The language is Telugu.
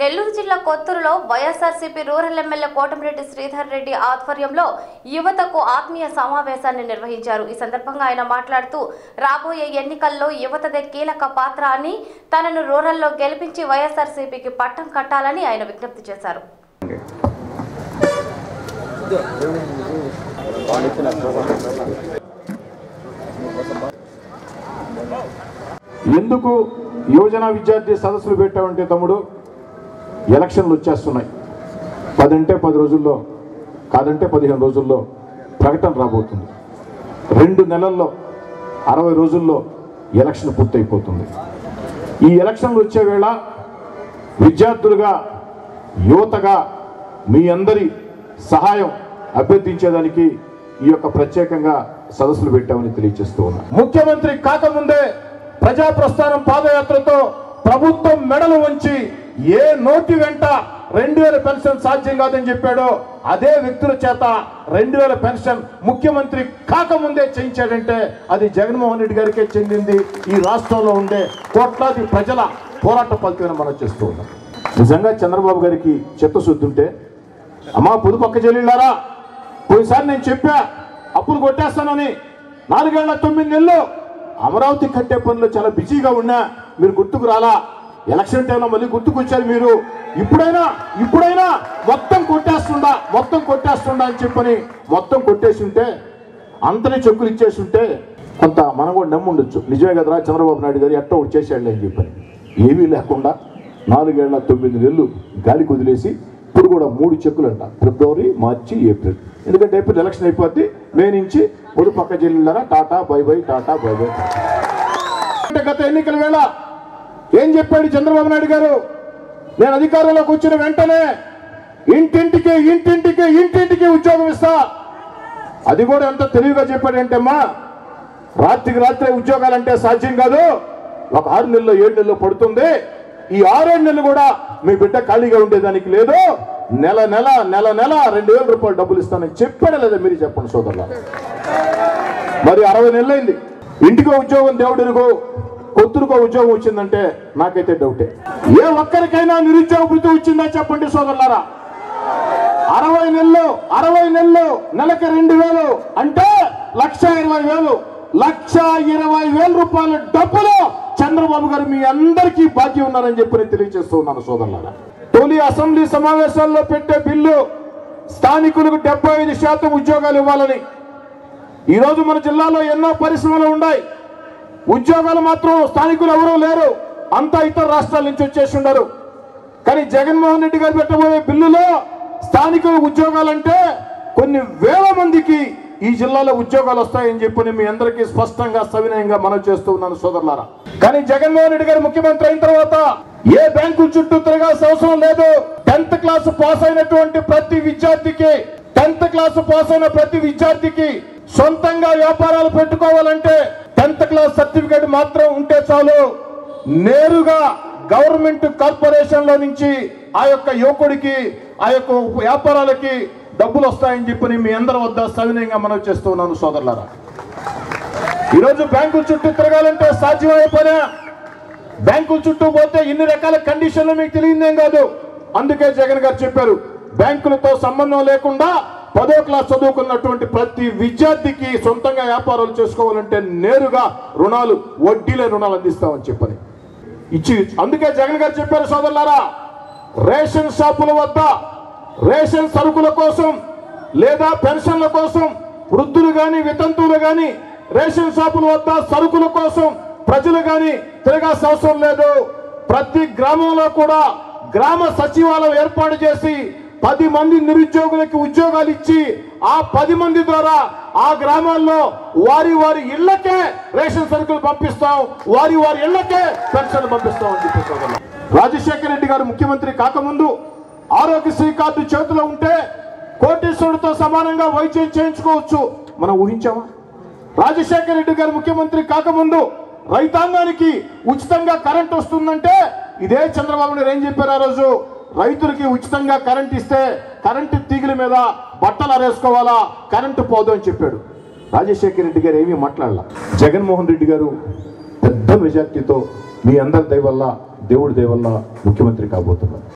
నెల్లూరు జిల్లా కొత్తూరులో వైఎస్ఆర్సీపీ రూరల్ ఎమ్మెల్యే కోటమిరెడ్డి శ్రీధర్ రెడ్డి ఆధ్వర్యంలో యువతకు ఆత్మీయ సమావేశాన్ని నిర్వహించారు. ఈ సందర్భంగా ఆయన మాట్లాడుతూ రాబోయే ఎన్నికల్లో యువతదే కీలక పాత్ర అని తనను రూరల్లో గెలిపించి వైఎస్ఆర్సీపీకి పట్టం కట్టాలని ఆయన విజ్ఞప్తి చేశారు. ఎందుకు యువజన విద్యార్థి సదస్సులు పెట్టామంటే తమ్ముడు? ఎలక్షన్లు వచ్చేస్తున్నాయి. పదంటే పది రోజుల్లో కాదంటే పదిహేను రోజుల్లో ప్రకటన రాబోతుంది. రెండు నెలల్లో అరవై రోజుల్లో ఎలక్షన్ పూర్తయిపోతుంది. ఈ ఎలక్షన్లు వచ్చే వేళ విద్యార్థులుగా యువతగా మీ అందరి సహాయం అభ్యర్థించేదానికి ఈ యొక్క ప్రత్యేకంగా సదస్సులు పెట్టామని తెలియజేస్తూ ఉన్నా. ముఖ్యమంత్రి కాకముందే ప్రజా ప్రస్థానం పాదయాత్రతో ప్రభుత్వం మెడలు వంచి ఏ నోటి వెంట రెండు వేల పెన్షన్ సాధ్యం కాదని చెప్పాడో అదే వ్యక్తుల చేత రెండు వేల పెన్షన్ ముఖ్యమంత్రి కాకముందే చేయించాడంటే అది జగన్మోహన్ రెడ్డి గారికే చెందింది. ఈ రాష్ట్రంలో ఉండే కోట్లాది ప్రజల పోరాట ఫలితమైన మనం చేస్తూ ఉన్నాం. నిజంగా చంద్రబాబు గారికి చిత్తశుద్ధి ఉంటే అమ్మా పొదుపక్క చెల్లిళ్ళారా? పోయినసారి నేను చెప్పా అప్పులు కొట్టేస్తానని నాలుగేళ్ళ తొమ్మిది నెలలు అమరావతి కట్టే పనులు చాలా బిజీగా ఉన్నా మీరు గుర్తుకు రాలా? ఎలక్షన్ టైంలో మళ్ళీ గుర్తుకొచ్చారు మీరు. ఇప్పుడైనా ఇప్పుడైనా మొత్తం కొట్టేస్తుండా మొత్తం కొట్టేస్తుండా అని చెప్పని మొత్తం కొట్టేసింటే అంతనే చెక్కులు ఇచ్చేసింటే కొంత మనం కూడా నమ్ముండొచ్చు నిజమే కదరా చంద్రబాబు నాయుడు గారు ఎట్టో వచ్చేసాడులే అని చెప్పని. ఏమీ లేకుండా నాలుగేళ్ళ తొమ్మిది నెలలు గాలి కుదిలేసి ఇప్పుడు కూడా మూడు చెక్కులు అంట ఫిబ్రవరి మార్చి ఏప్రిల్. ఎందుకంటే ఏప్రిల్ ఎలక్షన్ అయిపోద్ది. మే నుంచి పొడి పక్క జిల్లారా tata bye bye tata bye bye. అంటే గత ఎన్నికల వేళ ఏం చెప్పాడు చంద్రబాబు నాయుడు గారు? నేను అధికారంలోకి వచ్చిన వెంటనే ఇంటింటికి ఇంటింటికి ఇంటింటికి ఉద్యోగం ఇస్తా. అది కూడా ఎంత తెలివిగా చెప్పాడు ఏంటమ్మా రాత్రికి రాత్రి ఉద్యోగాలంటే సాధ్యం కాదు. ఒక ఆరు నెలలో ఏడు నెలలో పడుతుంది. ఈ ఆరేడు నెలలు కూడా మీ బిడ్డ ఖాళీగా ఉండేదానికి లేదు. నెల నెల నెల నెల రెండు వేల రూపాయలు డబ్బులు ఇస్తానని చెప్పాడా లేదా మీరు చెప్పండి సోదరులా మరి అరవై నెలలైంది. ఇంటికో ఉద్యోగం దేవుడినికో కొత్తురుకో ఉద్యోగం వచ్చిందంటే నాకైతే డౌటే. ఏ ఒక్కరికైనా నిరుద్యోగ వృత్తి వచ్చిందా చెప్పండి సోదరులారా? అరవై నెలలు అరవై నెలలు నెలకి రెండు వేలు అంటే లక్ష ఇరవై వేలు. లక్ష ఇరవై వేల రూపాయల డబ్బులు చంద్రబాబు గారు మీ అందరికీ బాకీ ఉన్నారని చెప్పి నేను తెలియజేస్తూ ఉన్నాను సోదరులారా. తొలి అసెంబ్లీ సమావేశాల్లో పెట్టే బిల్లు స్థానికులకు డెబ్బై ఐదు శాతం ఉద్యోగాలు ఇవ్వాలని. ఈరోజు మన జిల్లాలో ఎన్నో పరిశ్రమలు ఉన్నాయి. ఉద్యోగాలు మాత్రం స్థానికులు ఎవరూ లేరు. అంతా ఇతర రాష్ట్రాల నుంచి వచ్చేసి ఉన్నారు. కానీ జగన్మోహన్ రెడ్డి గారు పెట్టబోయే బిల్లులో స్థానిక ఉద్యోగాలంటే కొన్ని వేల మందికి ఈ జిల్లాలో ఉద్యోగాలు వస్తాయని చెప్పి మీ అందరికీ స్పష్టంగా సవినయంగా మనం చేస్తూ ఉన్నాను సోదరులారా. కానీ జగన్మోహన్ రెడ్డి గారు ముఖ్యమంత్రి అయిన తర్వాత ఏ బ్యాంకు చుట్టూ తిరగాల్సిన అవసరం లేదు. టెన్త్ క్లాస్ పాస్ అయినటువంటి ప్రతి విద్యార్థికి టెన్త్ క్లాస్ పాస్ అయిన ప్రతి విద్యార్థికి సొంతంగా వ్యాపారాలు పెట్టుకోవాలంటే టెన్త్ క్లాస్ సర్టిఫికేట్ మాత్రం ఉంటే చాలు. నేరుగా గవర్నమెంట్ కార్పొరేషన్లో నుంచి ఆ యొక్క యువకుడికి ఆ యొక్క వ్యాపారాలకి డబ్బులు వస్తాయని చెప్పి మీ అందరి వద్ద సవినయంగా మనం చేస్తూ ఉన్నాను సోదరులారా. ఈరోజు బ్యాంకుల చుట్టూ తిరగాలంటే సాధ్యమయ్యే పనే బ్యాంకుల చుట్టూ పోతే ఇన్ని రకాల కండిషన్లు మీకు తెలియదేం కాదు. అందుకే జగన్ గారు చెప్పారు బ్యాంకులతో సంబంధం లేకుండా పదో క్లాస్ చదువుకున్నటువంటి ప్రతి విద్యార్థికి సొంతంగా వ్యాపారాలు చేసుకోవాలంటే నేరుగా రుణాలు వడ్డీలే రుణాలు అందిస్తామని చెప్పని. ఇచ్చి అందుకే జగన్ గారు చెప్పారు సోదరులారా రేషన్ షాపుల వద్ద రేషన్ సరుకుల కోసం లేదా పెన్షన్ల కోసం వృద్ధులు గాని వితంతువులు గాని రేషన్ షాపుల వద్ద సరుకుల కోసం ప్రజలు గాని తిరగాల్సిన అవసరం లేదు. ప్రతి గ్రామంలో కూడా గ్రామ సచివాలయం ఏర్పాటు చేసి పది మంది నిరుద్యోగులకి ఉద్యోగాలు ఇచ్చి ఆ పది మంది ద్వారా ఆ గ్రామాల్లో వారి వారి ఇళ్ళకే రేషన్ సరుకులు పంపిస్తాం వారి వారి ఇళ్ళకే పెన్షన్ పంపిస్తాం అని చెప్పి రాజశేఖర రెడ్డి గారు ముఖ్యమంత్రి కాకముందు ఆరోగ్యశ్రీ కార్డు చేతిలో ఉంటే కోటేశ్వరుడితో సమానంగా వైద్యం చేయించుకోవచ్చు. మనం ఊహించామా? రాజశేఖర రెడ్డి గారు ముఖ్యమంత్రి కాకముందు రైతాంగానికి ఉచితంగా కరెంట్ వస్తుందంటే ఇదే చంద్రబాబు నాయుడు ఏం చెప్పారు ఆ రోజు? రైతులకి ఉచితంగా కరెంట్ ఇస్తే కరెంటు తీగల మీద బట్టలు అరేసుకోవాలా? కరెంటు పోదు అని చెప్పాడు. రాజశేఖర రెడ్డి గారు ఏమీ మాట్లాడాల. జగన్మోహన్ రెడ్డి గారు పెద్ద మెజార్టీతో మీ అందరి దయవల్ల దేవుడి దయవల్ల ముఖ్యమంత్రి కాబోతున్నారు.